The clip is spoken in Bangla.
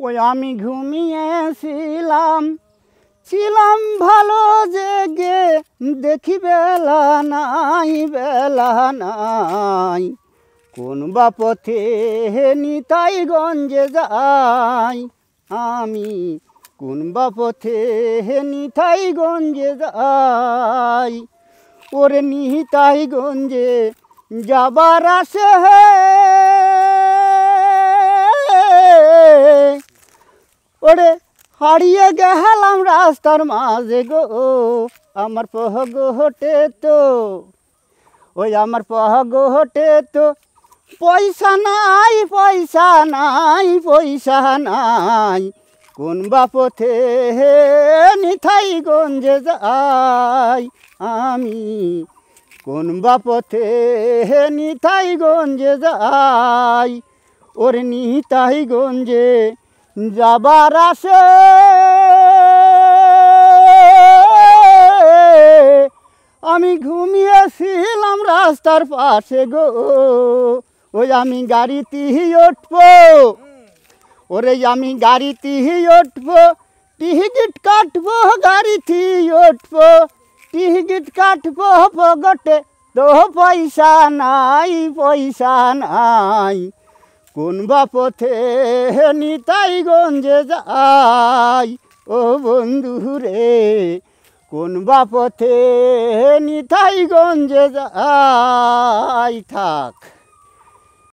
ওই আমি ঘুমিয়েছিলাম। ছিলাম ভালো জেগে, দেখি বেলা নাই বেলা নাই। কোন বা পথে নিতাই গঞ্জে যাই আমি কোন বা পথে নিতাই গঞ্জে যাই ওরে নিতাই গঞ্জে যাবার আসে ওরে, হারিয়ে গেলাম রাস্তার মাঝে গো, আমার পহ গোটে তো। ওই আমার পহ গোটে তো। পয়সা নাই পয়সা নাই পয়সা নাই। কোন বাপথে নিথাই গঞ্জে যাই আমি? কোন বাপথে নিথাই গঞ্জে যাই? ওর নিতাই গঞ্জে যাবার আসে। আমি ঘুমিয়েছিলাম রাস্তার পাশে গো। ওই আমি গাড়িতে উঠবো। ওরে আমি গাড়িতে উঠবো। টিকিট কাটবো গাড়িতে উঠবো। টিকিট কাটবো পগটে তো পয়সা নাই পয়সা নাই। কোন বাপথে নিতাই গঞ্জে যাই? ও বন্ধু রে কোন বাপথে নিতাই গঞ্জে যাই? থাক।